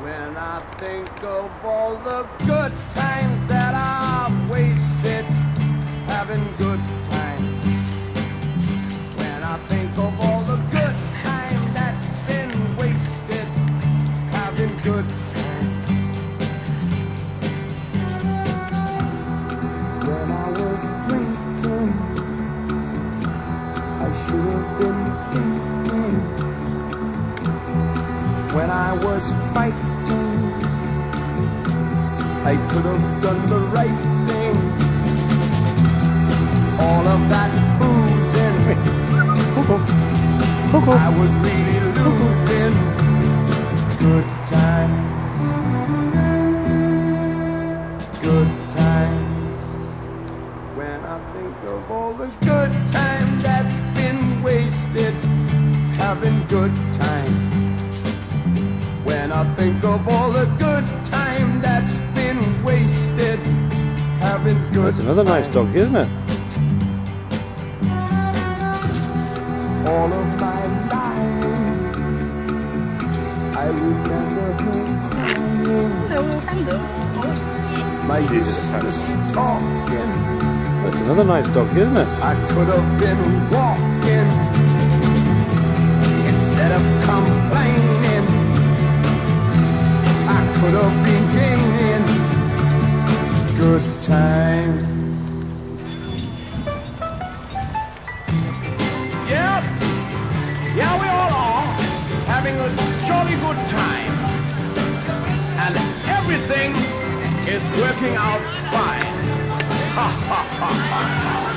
When I think of all the good times When I was fighting, I could have done the right thing. All of that boozing, I was really losing. Good times, good times. When I think of all the good time that's been wasted, having good time. I think of all the good time that's been wasted, having good That's another nice dog, isn't it? all of my life. I remember her crying. My useless talking. That's another nice dog, isn't it? I could have been walking I could have been gaining good times. Yes, yeah, we all are having a jolly good time. And everything is working out fine. Ha ha ha ha.